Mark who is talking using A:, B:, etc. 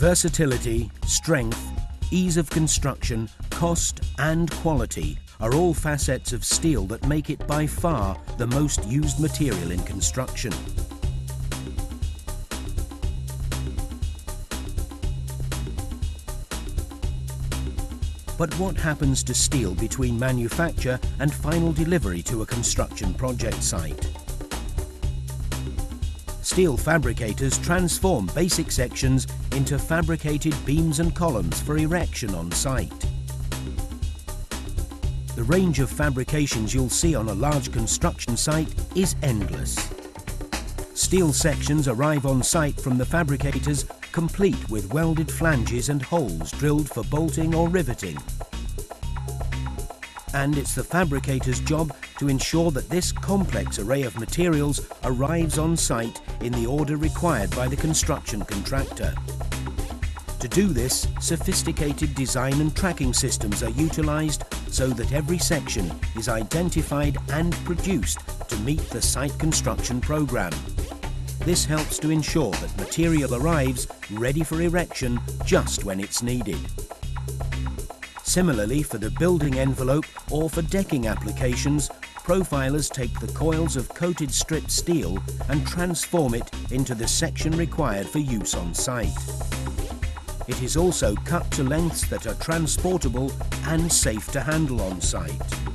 A: Versatility, strength, ease of construction, cost and quality are all facets of steel that make it by far the most used material in construction. But what happens to steel between manufacture and final delivery to a construction project site? Steel fabricators transform basic sections into fabricated beams and columns for erection on site. The range of fabrications you'll see on a large construction site is endless. Steel sections arrive on site from the fabricators complete with welded flanges and holes drilled for bolting or riveting. And it's the fabricator's job to ensure that this complex array of materials arrives on site in the order required by the construction contractor. To do this, sophisticated design and tracking systems are utilised so that every section is identified and produced to meet the site construction programme. This helps to ensure that material arrives ready for erection just when it's needed. Similarly, for the building envelope or for decking applications, profilers take the coils of coated strip steel and transform it into the section required for use on site. It is also cut to lengths that are transportable and safe to handle on site.